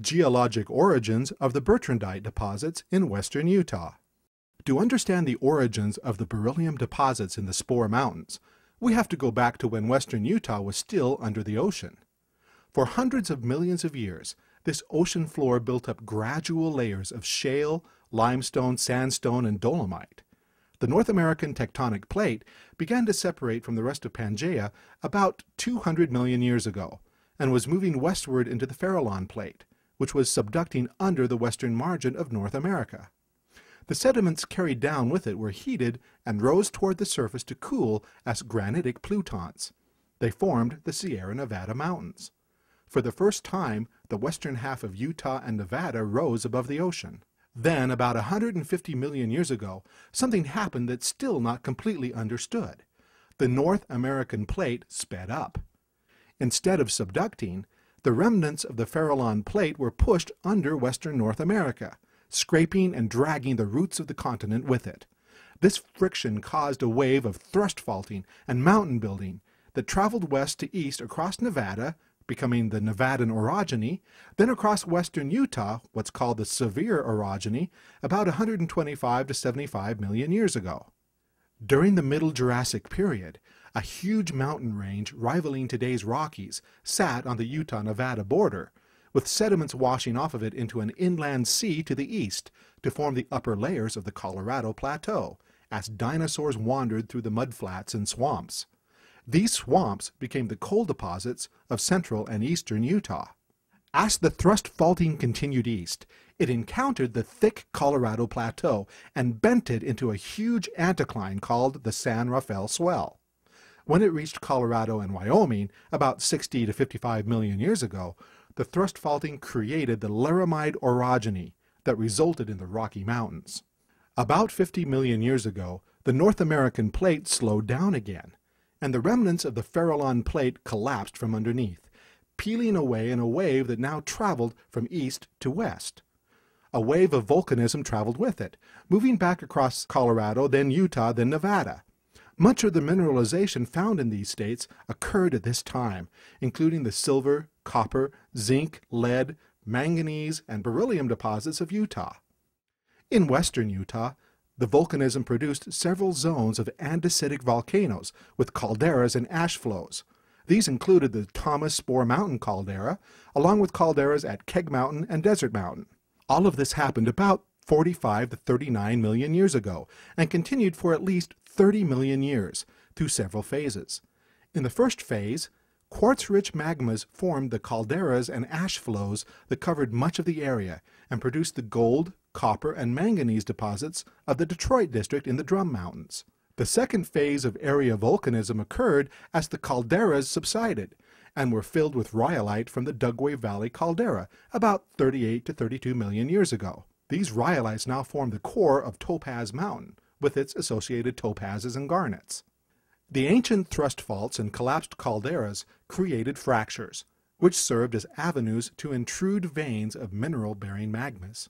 Geologic origins of the Bertrandite deposits in western Utah. To understand the origins of the beryllium deposits in the Spor Mountains, we have to go back to when western Utah was still under the ocean. For hundreds of millions of years, this ocean floor built up gradual layers of shale, limestone, sandstone, and dolomite. The North American tectonic plate began to separate from the rest of Pangaea about 200 million years ago and was moving westward into the Farallon plate, which was subducting under the western margin of North America. The sediments carried down with it were heated and rose toward the surface to cool as granitic plutons. They formed the Sierra Nevada mountains. For the first time, the western half of Utah and Nevada rose above the ocean. Then, about 150 million years ago, something happened that's still not completely understood. The North American plate sped up. Instead of subducting, the remnants of the Farallon plate were pushed under western North America, scraping and dragging the roots of the continent with it. This friction caused a wave of thrust faulting and mountain building that traveled west to east across Nevada, becoming the Nevadan orogeny, then across western Utah, what's called the Sevier orogeny, about 125 to 75 million years ago. During the Middle Jurassic period, a huge mountain range rivaling today's Rockies sat on the Utah-Nevada border, with sediments washing off of it into an inland sea to the east to form the upper layers of the Colorado Plateau, as dinosaurs wandered through the mudflats and swamps. These swamps became the coal deposits of central and eastern Utah. As the thrust faulting continued east, it encountered the thick Colorado Plateau and bent it into a huge anticline called the San Rafael Swell. When it reached Colorado and Wyoming, about 60 to 55 million years ago, the thrust faulting created the Laramide orogeny that resulted in the Rocky Mountains. About 50 million years ago, the North American plate slowed down again and the remnants of the Farallon plate collapsed from underneath, peeling away in a wave that now traveled from east to west. A wave of volcanism traveled with it, moving back across Colorado, then Utah, then Nevada. Much of the mineralization found in these states occurred at this time, including the silver, copper, zinc, lead, manganese, and beryllium deposits of Utah. In western Utah, the volcanism produced several zones of andesitic volcanoes with calderas and ash flows. These included the Thomas Spor Mountain caldera, along with calderas at Keg Mountain and Desert Mountain. All of this happened about 45 to 39 million years ago and continued for at least 30 million years through several phases. In the first phase, quartz-rich magmas formed the calderas and ash flows that covered much of the area and produced the gold, copper, and manganese deposits of the Detroit district in the Drum Mountains. The second phase of area volcanism occurred as the calderas subsided and were filled with rhyolite from the Dugway Valley caldera about 38 to 32 million years ago. These rhyolites now form the core of Topaz Mountain, with its associated topazes and garnets. The ancient thrust faults and collapsed calderas created fractures, which served as avenues to intrude veins of mineral-bearing magmas.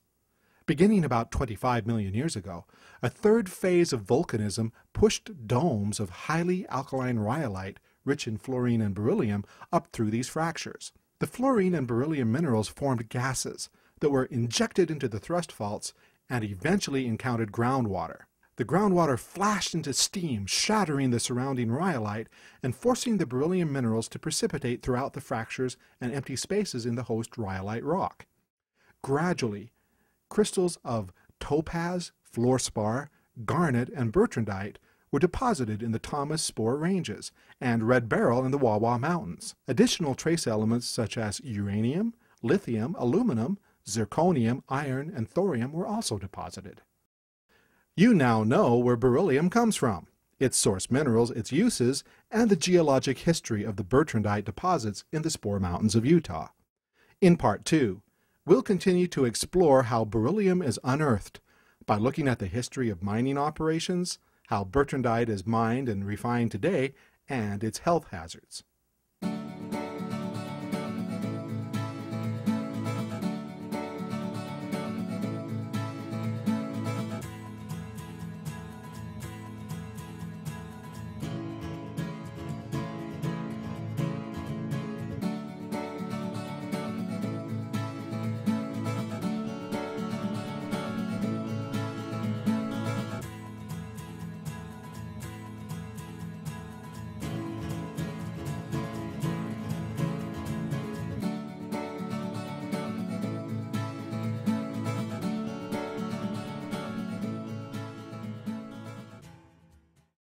Beginning about 25 million years ago, a third phase of volcanism pushed domes of highly alkaline rhyolite, rich in fluorine and beryllium, up through these fractures. The fluorine and beryllium minerals formed gases that were injected into the thrust faults and eventually encountered groundwater. The groundwater flashed into steam, shattering the surrounding rhyolite and forcing the beryllium minerals to precipitate throughout the fractures and empty spaces in the host rhyolite rock. Gradually, crystals of topaz, fluorspar, garnet, and bertrandite were deposited in the Thomas Spor Ranges and red beryl in the Wah Wah Mountains. Additional trace elements such as uranium, lithium, aluminum, zirconium, iron, and thorium were also deposited. You now know where beryllium comes from, its source minerals, its uses, and the geologic history of the bertrandite deposits in the Spor Mountains of Utah. In Part 2, We'll continue to explore how beryllium is unearthed by looking at the history of mining operations, how bertrandite is mined and refined today, and its health hazards.